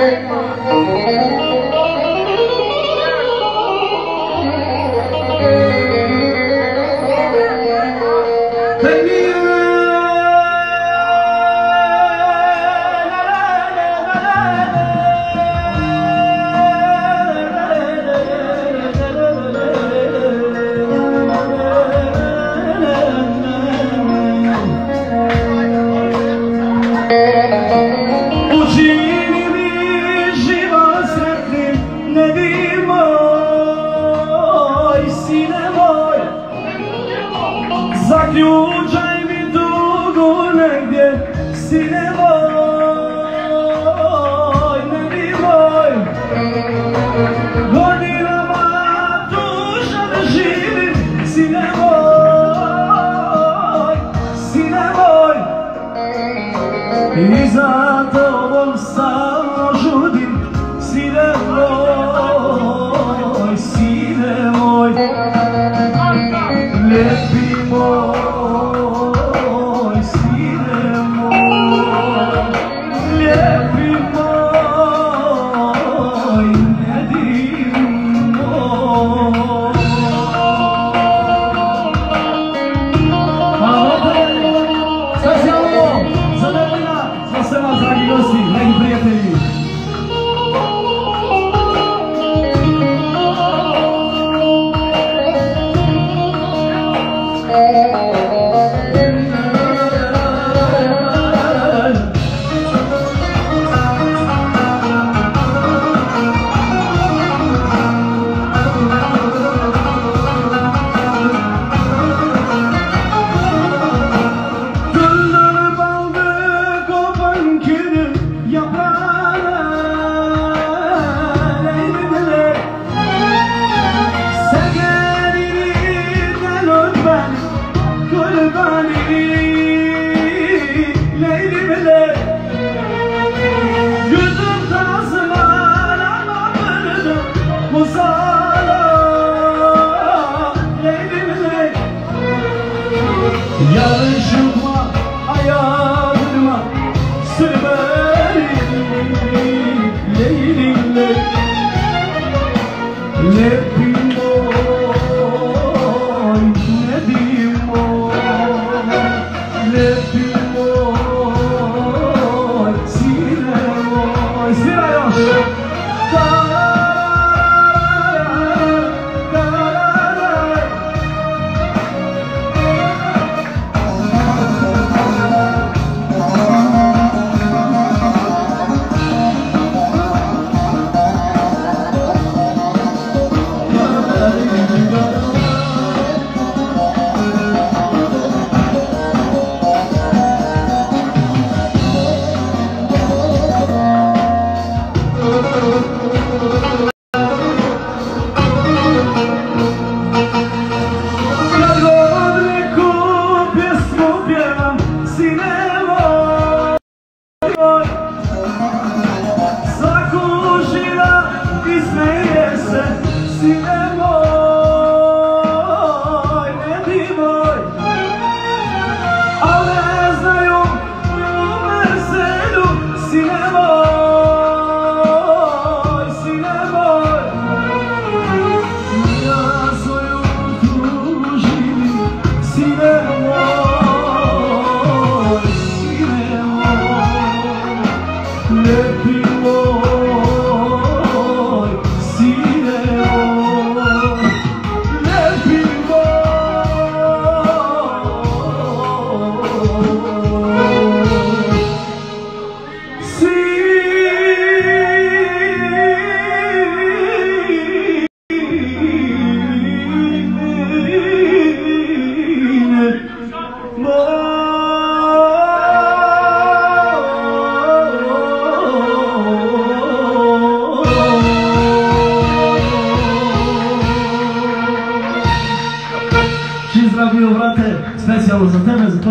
good morning. He's Yarışma ayağıma sır Leylimle brate, specijalno za tebe, za to